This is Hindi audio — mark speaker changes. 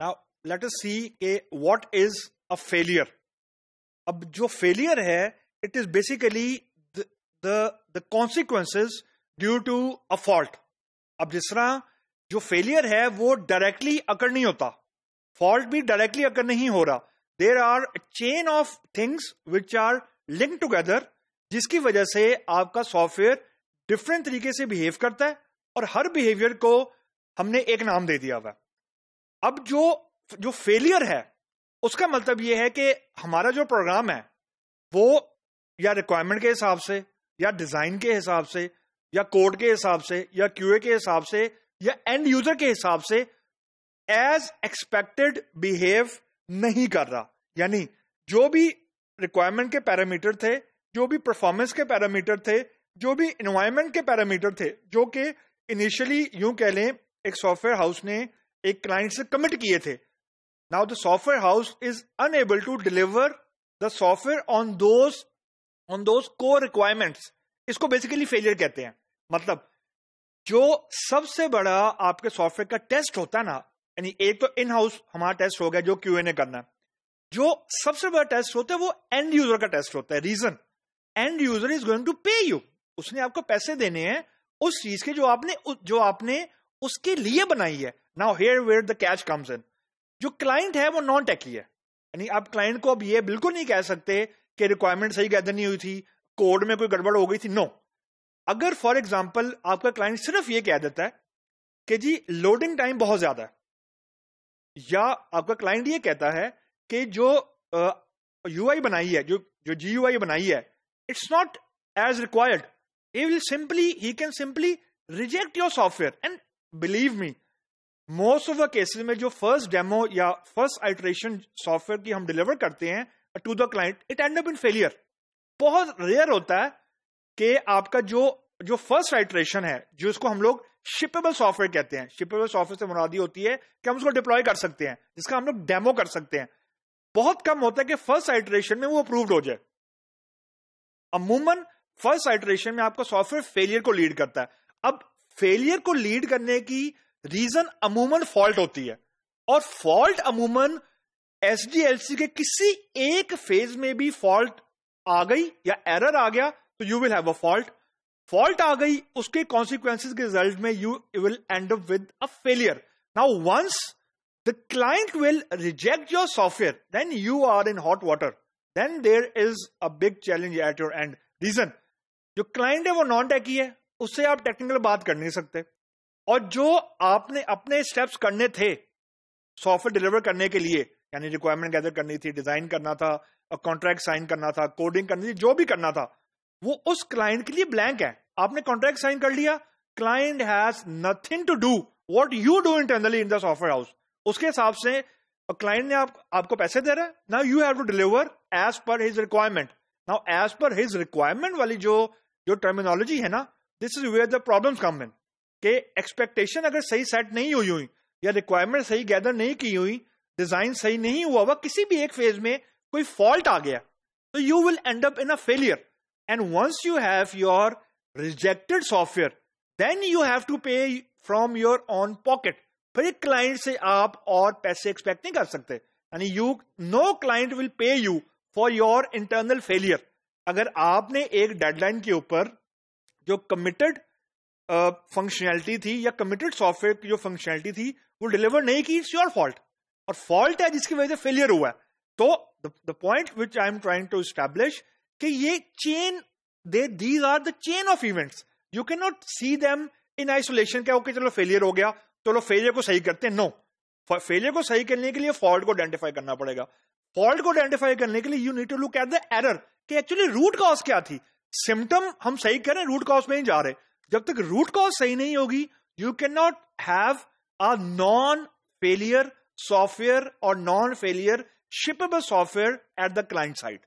Speaker 1: नाउ लेट अस सी के व्हाट इज़ अ फेलियर अब जो फेलियर है it is basically the consequences due to a fault अब जिस तरह जो फेलियर है, वो डायरेक्टली अकर नहीं होता। फॉल्ट भी डायरेक्टली अकर नहीं हो रहा। There are chain of things which are link together जिसकी वजह से आपका सॉफ्टवेयर डिफरेंट तरीके से बिहेव करता है और हर बिहेवियर को हमने एक नाम दे दिया हुआ अब जो जो फेलियर है, उसका मतलब यह है कि हमारा जो प्रोग्राम है, वो या रिक्वायरमेंट के हिसाब से, या डिज़ाइन के हिसाब से, या कोड के हिसाब से, या क्यूए के हिसाब से, या एंड यूज़र के हिसाब से एज एक्सपेक्टेड बिहेव नहीं कर रहा। यानी जो भी रिक्वायरमेंट के पैरामीटर थे, जो भी परफॉर्मेंस के पैरामीटर थे, जो भी इन्वायरमेंट के पैरामीटर थे, जो कि इनिशियली यूँ कह लें, एक सॉफ्टवेयर हाउस ने एक क्लाइंट से कमिट किए थे। Now the software house is unable to deliver the software on those on those को रिक्वायरमेंट्स इसको बेसिकली फेलियर कहते हैं। मतलब जो सबसे बड़ा आपके सॉफ्टवेयर का टेस्ट होता है ना, यानी एक तो इन हाउस हमारा टेस्ट हो गया जो क्यू ने करना। जो सबसे बड़ा टेस्ट होता है, वो एंड यूज़र का टेस्ट होता है। Reason end user is going to pay you उसने आपको पैसे देने हैं, उस चीज़ के जो आपने जो आपने उसके लिए बनाई है। Now here where the catch comes in जो क्लाइंट है, वो नॉन टेकी है। यानी आप क्लाइंट को अब ये बिल्कुल नहीं कह सकते कि रिक्वायरमेंट सही गैदर नहीं हुई थी कोड में कोई गड़बड़ हो गई थी। नो अगर फॉर एग्ज़ाम्पल आपका क्लाइंट सिर्फ़ ये कह देता है कि जी लोडिंग टाइम बहुत ज़्यादा है। या आपका क्लाइंट ये कहता है कि जो यू आई बनाई है, जो जो जी बनाई है it's not as required he will simply he can simply reject your software and believe me most of the cases में जो फ़र्स्ट डेमो या फ़र्स्ट आइट्रेशन सॉफ्टवेयर की हम डिलीवर करते हैं to the client it end up in failure बहुत रेयर होता है कि आपका जो जो फ़र्स्ट आइट्रेशन है, जो इसको हम लोग शिपेबल सॉफ्टवेयर कहते हैं शिपेबल सॉफ्टवेयर से मुरादी होती है कि हम उसको डिप्लॉय कर सकते हैं, जिसका हम लोग डेमो कर सकते हैं। बहुत कम होता है कि फ़र्स्ट आइट्रेशन में वो अप्रूव्ड हो जाए। अमूमन फ़र्स्ट आइट्रेशन में आपका सॉफ्टवेयर फेलियर को लीड करता है। अब फेलियर को लीड करने की रीजन अमूमन फॉल्ट होती है। और फॉल्ट अमूमन एसडीएलसी के किसी एक फ़ेज़ में भी फॉल्ट आ गई या एरर आ गया तो you will have a fault fault आ गई, उसके कॉन्सिक्वेंसेज के रिज़ल्ट में you will end up with a failure now once the client will reject your software then you are in hot water then there is a big challenge at your end reason जो क्लाइंट है वो नॉन टेकी है, उससे आप टेक्निकल बात कर नहीं सकते। और जो आपने अपने स्टेप्स करने थे सॉफ्टवेयर डिलीवर करने के लिए यानी रिक्वायरमेंट गैदर करनी थी डिज़ाइन करना था कॉन्ट्रैक्ट साइन करना था कोडिंग करनी थी जो भी करना था वो उस क्लाइंट के लिए ब्लैंक है। आपने कॉन्ट्रैक्ट साइन कर लिया client has nothing to do what you do internally in the software house उसके हिसाब से क्लाइंट ने आप, आपको पैसे दे रहा है now you have to deliver as per his requirement now as per his requirement वाली जो जो टर्मिनोलॉजी है ना this is where the problem come in के एक्सपेक्टेशन अगर सही सेट नहीं हुई हुई, या रिक्वायरमेंट सही गैदर नहीं की हुई डिज़ाइन सही नहीं हुआ हुआ किसी भी एक फ़ेज़ में कोई फॉल्ट आ गया तो you will end up in a failure and once you have your rejected software then you have to pay from your own pocket फिर एक क्लाइंट से आप और पैसे एक्सपेक्ट नहीं कर सकते। यानी you know client will pay you for your internal failure अगर आपने एक डेडलाइन के ऊपर जो कमिटेड फंक्शनैलिटी थी या कमिटेड सॉफ्टवेयर की जो फंक्शनैलिटी थी, वो डिलीवर नहीं की इट्स योर फॉल्ट और फॉल्ट है जिसकी वजह से फेलियर हुआ है। तो the point which I am trying to establish कि ये chain they these are the chain of events you can not see them in isolation क्या ओके चलो फेलियर हो गया, चलो फेलियर को सही करते हैं? नो फेलियर को सही करने के लिए फॉल्ट को आइडेंटिफाई करना पड़ेगा। फॉल्ट को आइडेंटिफाई करने के लिए you need to look at the error कि एक्चुअली रूट कॉज क्या थी? सिम्टम हम सही करें रूट कॉज में ही जा रहे जब तक रूट कॉज सही नहीं होगी you can not have a non failure software और non failure shippable software at the client side